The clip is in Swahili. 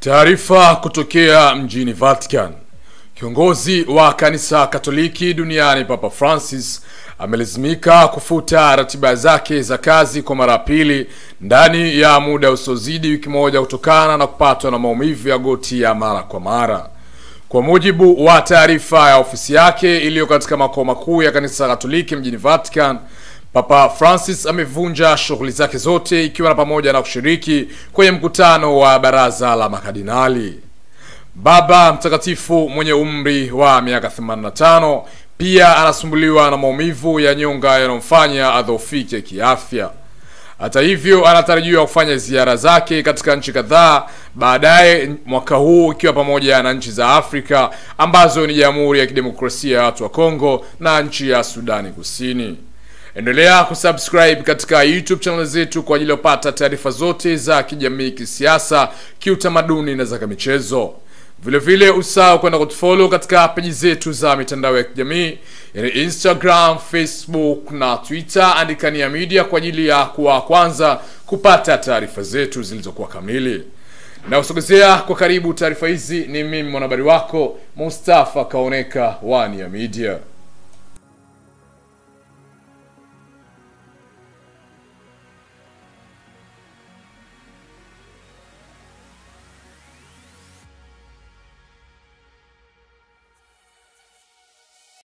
Taarifa kutokea mjini Vatican. Kiongozi wa kanisa Katoliki duniani Papa Francis amelazimika kufuta ratiba zake za kazi kwa mara ya pili ndani ya muda usiozidi wiki moja kutokana na kupatwa na maumivu ya goti ya mara kwa mara. Kwa mujibu wa taarifa ya ofisi yake iliyo katika makao makuu ya kanisa Katoliki mjini Vatican, Papa Francis amevunja shughuli zake zote ikiwa na pamoja na kushiriki kwenye mkutano wa baraza la makadinali Baba Mtakatifu mwenye umri wa miaka 85 pia anasumbuliwa na maumivu ya nyonga yanayomfanya adhofike kiafya. Hata hivyo, anatarajiwa kufanya ziara zake katika nchi kadhaa baadaye mwaka huu, ikiwa pamoja na nchi za Afrika ambazo ni Jamhuri ya Kidemokrasia ya Watu wa Kongo na nchi ya Sudani Kusini. Endelea kusubscribe katika YouTube channel zetu kwa ajili ya kupata taarifa zote za kijamii, kisiasa, kiutamaduni na za kimichezo. Vile vile kwenda kutufollow katika peji zetu za mitandao ya kijamii yani Instagram, Facebook na Twitter, andika Nia Media kwa ajili ya kuwa kwanza kupata taarifa zetu zilizokuwa kamili. Na usogezea kwa karibu taarifa hizi ni mimi mwanahabari wako Mustafa Kaoneka wa Nia Media.